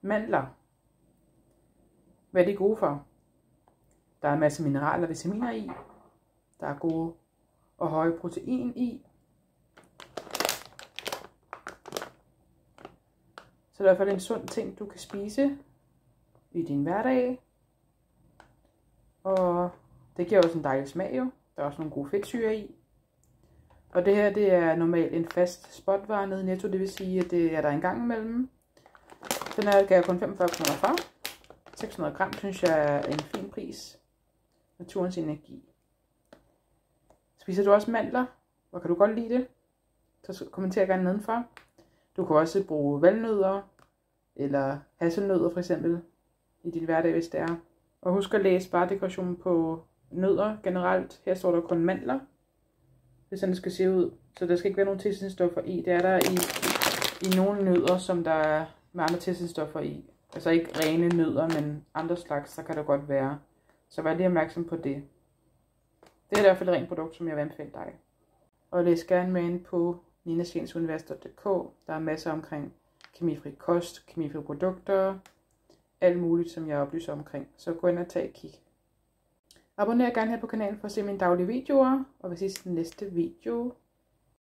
mandler. Hvad er det gode for? Der er masser af mineraler og vitaminer i. Der er gode og høje protein i. Så det er i hvert fald en sund ting, du kan spise i din hverdag. Og det giver også en dejlig smag jo. Der er også nogle gode fedtsyre i. Og det her, det er normalt en fast spotvare nede i Netto, det vil sige, at det er der en gang imellem. Den her gav jeg kun 45 kroner for. 600 gram synes jeg er en fin pris. Naturens energi. Spiser du også mandler? Hvor kan du godt lide det? Så kommenter gerne nedenfor. Du kan også bruge valnødder, eller hasselnødder for eksempel, i din hverdag, hvis det er. Og husk at læse dekorationen på nødder generelt. Her står der kun mandler. hvis sådan, det skal se ud. Så der skal ikke være nogen tilsætningsstoffer i. Det er der i, i nogle nødder, som der med andre tilsætningsstoffer i. Altså ikke rene nødder, men andre slags, så kan der godt være. Så vær lige opmærksom på det. Det er i hvert fald et rent produkt, som jeg vil anbefale dig. Og læs gerne med ind på ninasvensuniversitet.dk. Der er masser omkring kemifri kost, kemifri produkter, alt muligt, som jeg oplyser omkring. Så gå ind og tag et kig. Abonner gerne her på kanalen for at se mine daglige videoer, og vi ses i den næste video.